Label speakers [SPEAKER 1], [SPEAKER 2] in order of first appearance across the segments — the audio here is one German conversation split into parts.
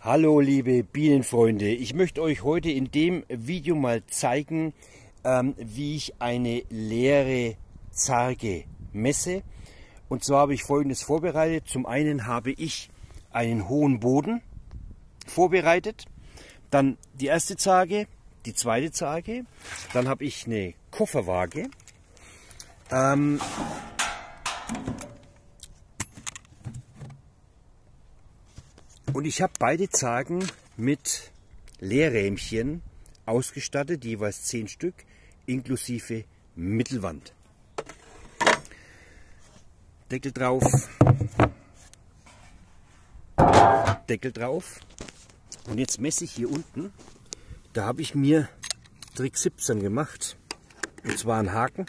[SPEAKER 1] Hallo liebe Bienenfreunde, ich möchte euch heute in dem Video mal zeigen, ähm, wie ich eine leere Zarge messe. Und zwar habe ich folgendes vorbereitet. Zum einen habe ich einen hohen Boden vorbereitet, dann die erste Zarge, die zweite Zarge, dann habe ich eine Kofferwaage, ähm, Und ich habe beide Zagen mit Leerrähmchen ausgestattet, jeweils 10 Stück, inklusive Mittelwand. Deckel drauf, Deckel drauf. Und jetzt messe ich hier unten, da habe ich mir Trick 17 gemacht, und zwar einen Haken,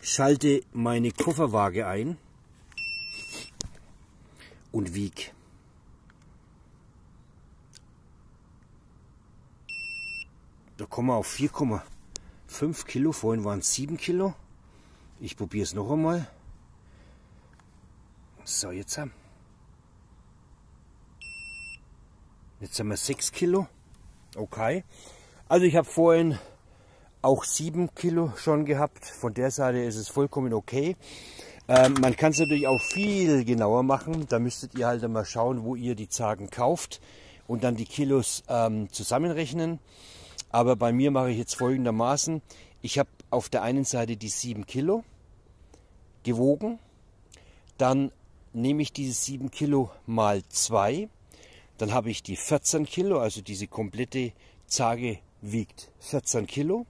[SPEAKER 1] schalte meine Kofferwaage ein. Und wiege Da kommen wir auf 4,5 Kilo. Vorhin waren es 7 Kilo. Ich probiere es noch einmal. So, jetzt haben, jetzt haben wir 6 Kilo. Okay. Also ich habe vorhin auch 7 Kilo schon gehabt. Von der Seite ist es vollkommen okay. Ähm, man kann es natürlich auch viel genauer machen. Da müsstet ihr halt mal schauen, wo ihr die Zagen kauft und dann die Kilos ähm, zusammenrechnen. Aber bei mir mache ich jetzt folgendermaßen. Ich habe auf der einen Seite die 7 Kilo gewogen. Dann nehme ich diese 7 Kilo mal 2. Dann habe ich die 14 Kilo, also diese komplette Zage wiegt 14 Kilo.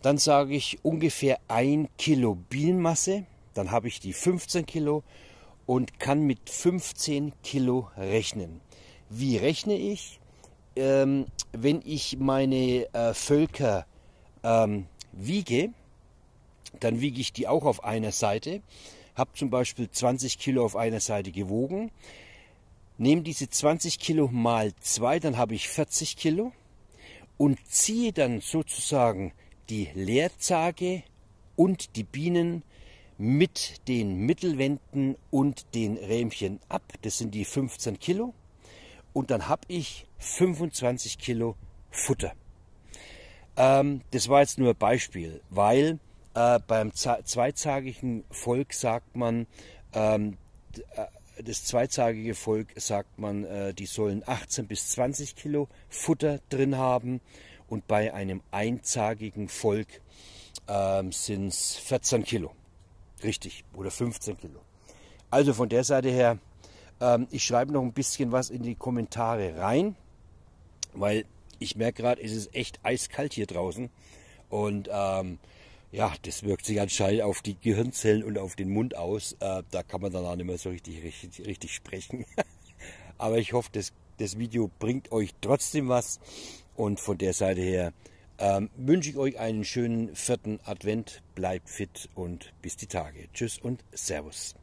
[SPEAKER 1] Dann sage ich ungefähr 1 Kilo Bienenmasse. Dann habe ich die 15 Kilo und kann mit 15 Kilo rechnen. Wie rechne ich? ähm, wenn ich meine äh, Völker ähm, wiege, dann wiege ich die auch auf einer Seite, habe zum Beispiel 20 Kilo auf einer Seite gewogen, nehme diese 20 Kilo mal 2, dann habe ich 40 Kilo und ziehe dann sozusagen die Leerzage und die Bienen mit den Mittelwänden und den Rähmchen ab. Das sind die 15 Kilo und dann habe ich 25 Kilo Futter. Ähm, das war jetzt nur ein Beispiel, weil äh, beim zweizagigen Volk sagt man, ähm, äh, das zweizagige Volk sagt man, äh, die sollen 18 bis 20 Kilo Futter drin haben und bei einem einzagigen Volk ähm, sind es 14 Kilo. Richtig, oder 15 Kilo. Also von der Seite her ähm, ich schreibe noch ein bisschen was in die Kommentare rein, weil ich merke gerade, es ist echt eiskalt hier draußen. Und ähm, ja, das wirkt sich anscheinend auf die Gehirnzellen und auf den Mund aus. Äh, da kann man dann auch nicht mehr so richtig, richtig, richtig sprechen. Aber ich hoffe, das, das Video bringt euch trotzdem was. Und von der Seite her ähm, wünsche ich euch einen schönen vierten Advent. Bleibt fit und bis die Tage. Tschüss und Servus.